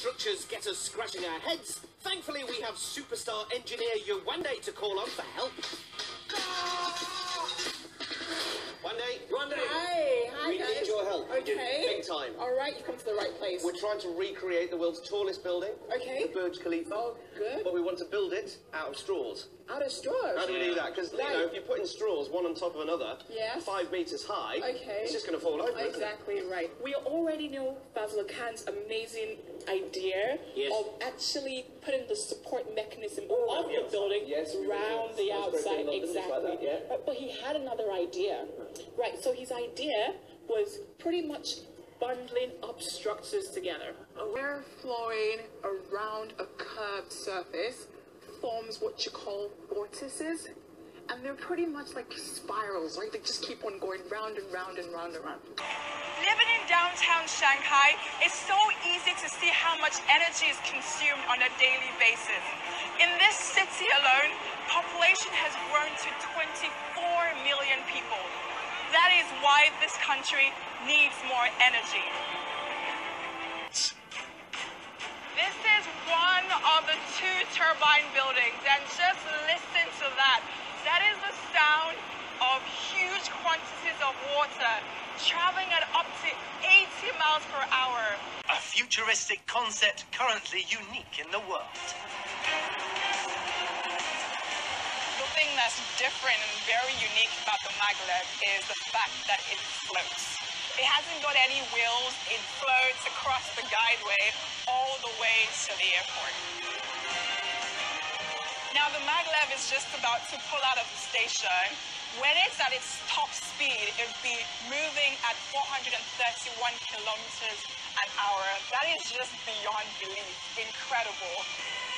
structures get us scratching our heads, thankfully we have superstar engineer Yewande to call on for help. Wande, Okay. Big time. All right, you've come to the right place. We're trying to recreate the world's tallest building, Okay. the Burj Khalifa. Oh, good. But we want to build it out of straws. Out of straws. How do we do that? Because, you know, if you put in straws one on top of another, Yes. five metres high, Okay. it's just going to fall over. Exactly right. We already know Fazlur Khan's amazing idea Yes. of actually putting the support mechanism of the building Yes, did. the That was very outside. big in London, just like Exactly. that, yeah. But, but he had another idea. Right, so his idea was pretty much bundling up structures together. Air flowing around a curved surface forms what you call vortices. And they're pretty much like spirals, right? They just keep on going round and round and round and round. Living in downtown Shanghai, it's so easy to see how much energy is consumed on a daily basis. In this city alone, population has grown to 24 million people. Why this country needs more energy. This is one of the two turbine buildings, and just listen to that. That is the sound of huge quantities of water traveling at up to 80 miles per hour. A futuristic concept currently unique in the world. That's different and very unique about the maglev is the fact that it floats. It hasn't got any wheels, it floats across the guideway all the way to the airport. Now the maglev is just about to pull out of the station. When it's at its top speed, it'd be moving at 431 kilometers an hour. That is just beyond belief. Incredible.